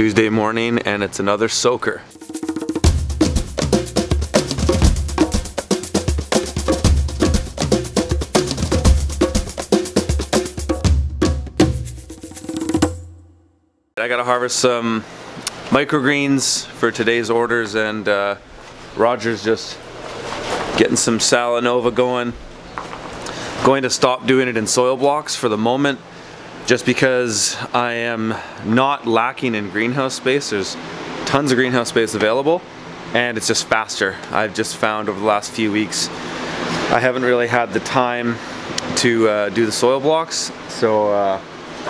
Tuesday morning and it's another soaker. I gotta harvest some microgreens for today's orders and uh, Roger's just getting some Salanova going. Going to stop doing it in soil blocks for the moment just because I am not lacking in greenhouse space. There's tons of greenhouse space available and it's just faster. I've just found over the last few weeks I haven't really had the time to uh, do the soil blocks so uh,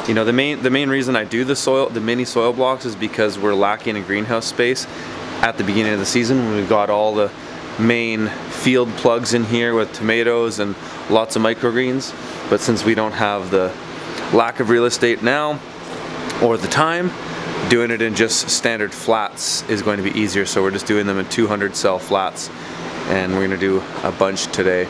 you know, the main the main reason I do the soil, the mini soil blocks is because we're lacking in greenhouse space at the beginning of the season when we've got all the main field plugs in here with tomatoes and lots of microgreens. But since we don't have the lack of real estate now or the time, doing it in just standard flats is going to be easier. So we're just doing them in 200 cell flats and we're gonna do a bunch today.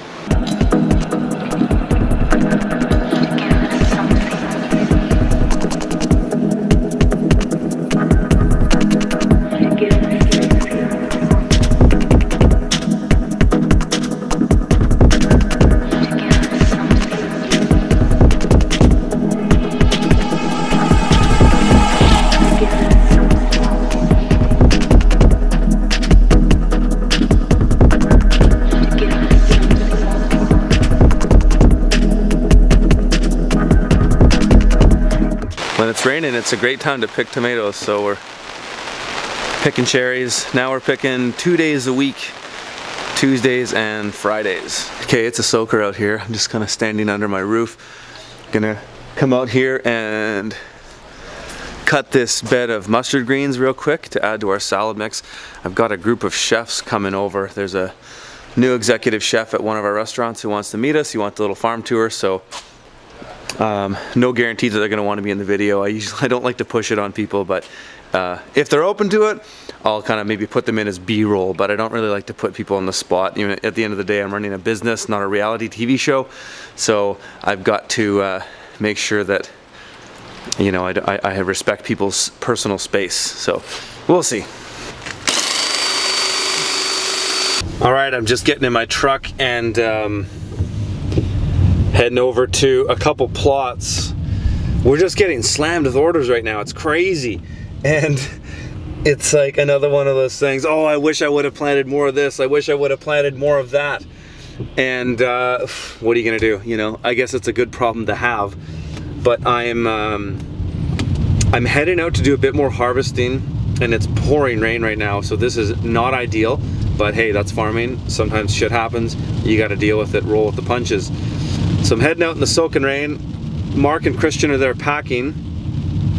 It's raining, it's a great time to pick tomatoes. So we're picking cherries. Now we're picking two days a week, Tuesdays and Fridays. Okay, it's a soaker out here. I'm just kind of standing under my roof. Gonna come out here and cut this bed of mustard greens real quick to add to our salad mix. I've got a group of chefs coming over. There's a new executive chef at one of our restaurants who wants to meet us. He wants a little farm tour, so um, no guarantees that they're going to want to be in the video. I usually I don't like to push it on people, but uh, if they're open to it, I'll kind of maybe put them in as B-roll. But I don't really like to put people on the spot. You know, at the end of the day, I'm running a business, not a reality TV show, so I've got to uh, make sure that you know I, I, respect people's personal space. So we'll see. All right, I'm just getting in my truck and. Um, heading over to a couple plots. We're just getting slammed with orders right now. It's crazy. And it's like another one of those things. Oh, I wish I would have planted more of this. I wish I would have planted more of that. And uh, what are you gonna do? You know, I guess it's a good problem to have. But I'm um, I'm heading out to do a bit more harvesting, and it's pouring rain right now, so this is not ideal. But hey, that's farming. Sometimes shit happens. You got to deal with it. Roll with the punches. So I'm heading out in the soaking rain. Mark and Christian are there packing.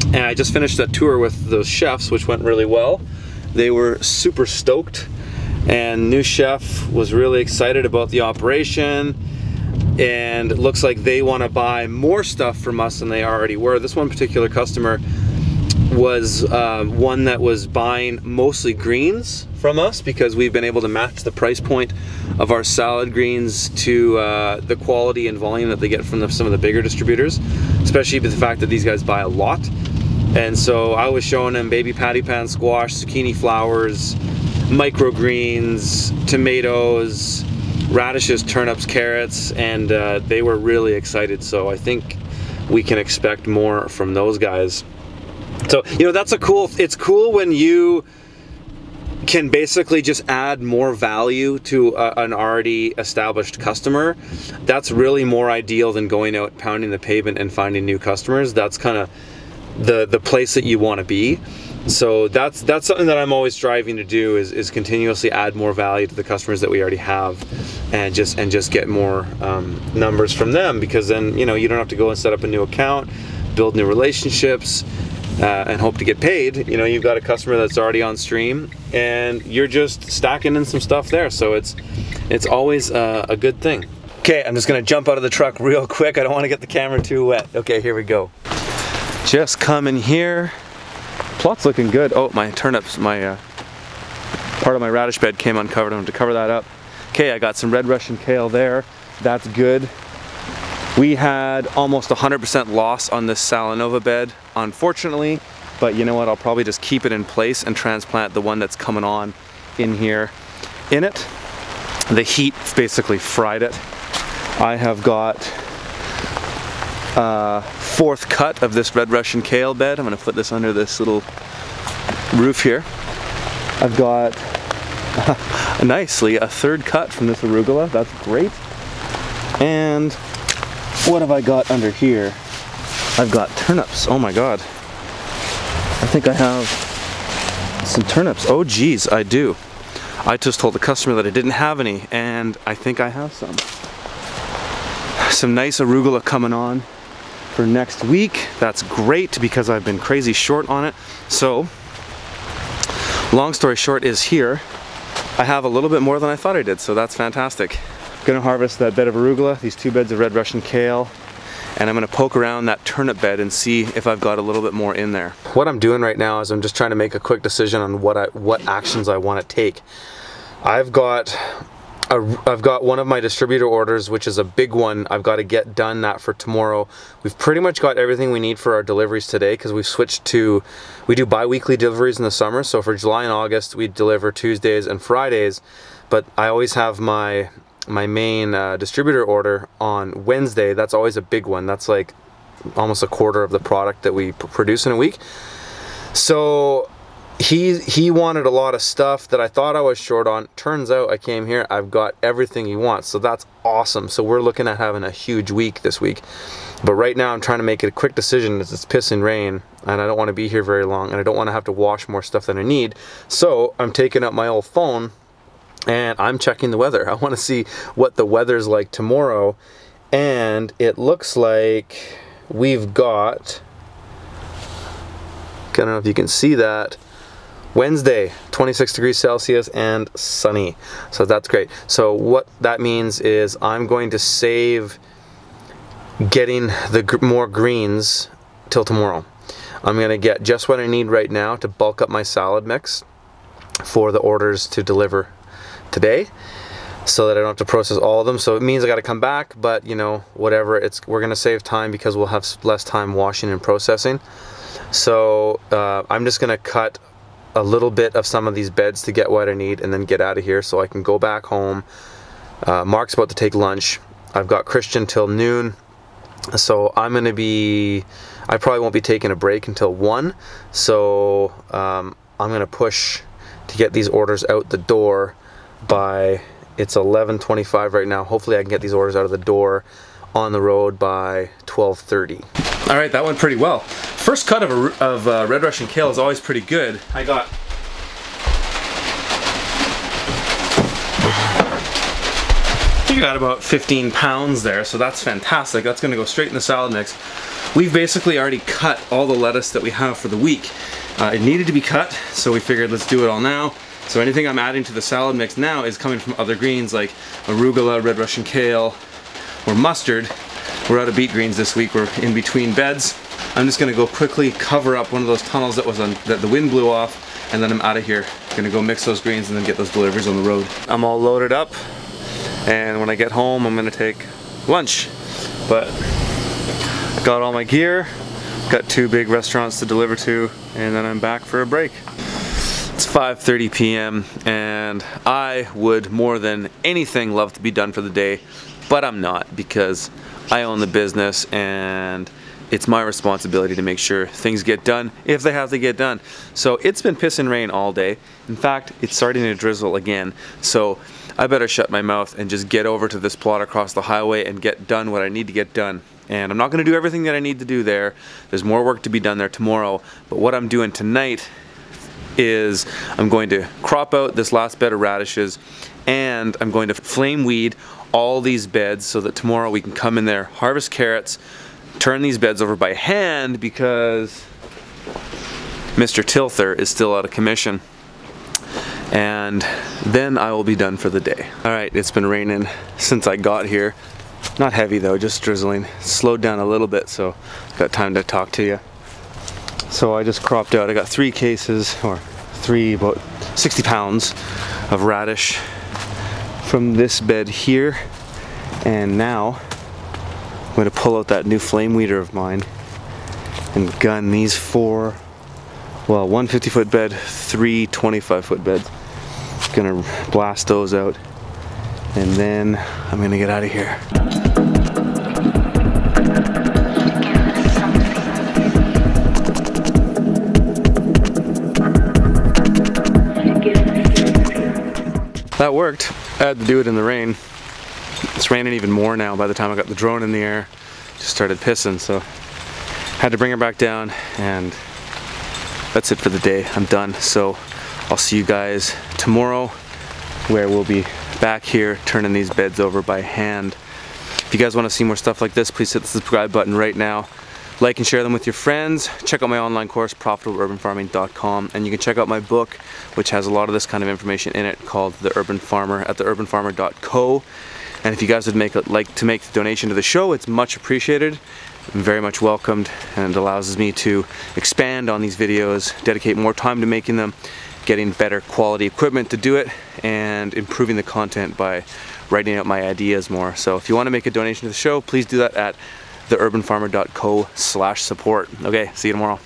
And I just finished a tour with those chefs, which went really well. They were super stoked. And new chef was really excited about the operation. And it looks like they want to buy more stuff from us than they already were. This one particular customer was uh, one that was buying mostly greens from us because we've been able to match the price point of our salad greens to uh, the quality and volume that they get from the, some of the bigger distributors, especially with the fact that these guys buy a lot. And so I was showing them baby patty pan squash, zucchini flowers, microgreens, tomatoes, radishes, turnips, carrots, and uh, they were really excited. So I think we can expect more from those guys. So, you know, that's a cool, it's cool when you can basically just add more value to a, an already established customer. That's really more ideal than going out pounding the pavement and finding new customers. That's kind of the the place that you want to be. So that's that's something that I'm always striving to do is, is continuously add more value to the customers that we already have, and just and just get more um, numbers from them because then you know you don't have to go and set up a new account, build new relationships, uh, and hope to get paid, you know, you've got a customer that's already on stream and you're just stacking in some stuff there. So it's, it's always uh, a good thing. Okay, I'm just gonna jump out of the truck real quick. I don't wanna get the camera too wet. Okay, here we go. Just coming here. Plot's looking good. Oh, my turnips, my uh, part of my radish bed came uncovered. I'm gonna cover that up. Okay, I got some red Russian kale there. That's good. We had almost 100% loss on this Salanova bed. Unfortunately, but you know what, I'll probably just keep it in place and transplant the one that's coming on in here in it. The heat basically fried it. I have got a fourth cut of this red Russian kale bed. I'm gonna put this under this little roof here. I've got nicely a third cut from this arugula. That's great. And what have I got under here? I've got turnips. Oh my god. I think I have some turnips. Oh geez, I do. I just told the customer that I didn't have any and I think I have some. Some nice arugula coming on for next week. That's great because I've been crazy short on it. So, long story short is here, I have a little bit more than I thought I did, so that's fantastic. Gonna harvest that bed of arugula, these two beds of red Russian kale, and I'm gonna poke around that turnip bed and see if I've got a little bit more in there. What I'm doing right now is I'm just trying to make a quick decision on what I, what actions I wanna take. I've got I've got one of my distributor orders, which is a big one. I've got to get done that for tomorrow. We've pretty much got everything we need for our deliveries today because we've switched to, we do bi-weekly deliveries in the summer. So for July and August, we deliver Tuesdays and Fridays. But I always have my my main uh, distributor order on Wednesday. That's always a big one. That's like almost a quarter of the product that we produce in a week. So he he wanted a lot of stuff that I thought I was short on. Turns out I came here, I've got everything he wants. So that's awesome. So we're looking at having a huge week this week. But right now I'm trying to make a quick decision as it's pissing rain and I don't want to be here very long and I don't want to have to wash more stuff than I need. So I'm taking up my old phone and I'm checking the weather. I want to see what the weather's like tomorrow. And it looks like we've got, I don't know if you can see that, Wednesday, 26 degrees Celsius and sunny. So that's great. So what that means is I'm going to save getting the gr more greens till tomorrow. I'm gonna get just what I need right now to bulk up my salad mix for the orders to deliver today so that I don't have to process all of them. So it means I got to come back, but you know, whatever. It's we're gonna save time because we'll have less time washing and processing. So uh, I'm just gonna cut a little bit of some of these beds to get what I need and then get out of here so I can go back home. Uh, Mark's about to take lunch. I've got Christian till noon. So I'm gonna be, I probably won't be taking a break until one. So um, I'm gonna push to get these orders out the door by, it's 11.25 right now. Hopefully I can get these orders out of the door on the road by 12.30. All right, that went pretty well. First cut of, a, of uh, Red Russian kale is always pretty good. I got I got about 15 pounds there, so that's fantastic. That's gonna go straight in the salad mix. We've basically already cut all the lettuce that we have for the week. Uh, it needed to be cut, so we figured let's do it all now. So anything I'm adding to the salad mix now is coming from other greens like arugula, red Russian kale, or mustard. We're out of beet greens this week. We're in between beds. I'm just gonna go quickly cover up one of those tunnels that was on, that the wind blew off, and then I'm out of here. Gonna go mix those greens and then get those deliveries on the road. I'm all loaded up, and when I get home, I'm gonna take lunch. But got all my gear, got two big restaurants to deliver to, and then I'm back for a break. It's 5.30 p.m. and I would more than anything love to be done for the day, but I'm not because I own the business and it's my responsibility to make sure things get done if they have to get done. So it's been piss and rain all day. In fact, it's starting to drizzle again. So I better shut my mouth and just get over to this plot across the highway and get done what I need to get done. And I'm not gonna do everything that I need to do there. There's more work to be done there tomorrow. But what I'm doing tonight is I'm going to crop out this last bed of radishes and I'm going to flame weed all these beds so that tomorrow we can come in there, harvest carrots, turn these beds over by hand because Mr. Tilther is still out of commission. And then I will be done for the day. All right, it's been raining since I got here. Not heavy though, just drizzling. Slowed down a little bit, so got time to talk to you. So I just cropped out, I got three cases, or three, about 60 pounds of radish from this bed here. And now I'm going to pull out that new flame weeder of mine and gun these four well, one 50 foot bed, three 25 foot beds. Gonna blast those out and then I'm gonna get out of here. That worked. I had to do it in the rain. It's raining even more now by the time I got the drone in the air. Just started pissing, so had to bring her back down and that's it for the day. I'm done. So I'll see you guys tomorrow where we'll be back here turning these beds over by hand. If you guys want to see more stuff like this, please hit the subscribe button right now. Like and share them with your friends. Check out my online course, profitableurbanfarming.com, and you can check out my book, which has a lot of this kind of information in it, called The Urban Farmer at theurbanfarmer.co. And if you guys would make like to make the donation to the show, it's much appreciated, very much welcomed, and allows me to expand on these videos, dedicate more time to making them, getting better quality equipment to do it, and improving the content by writing out my ideas more. So if you want to make a donation to the show, please do that at theurbanfarmer.co slash support. Okay, see you tomorrow.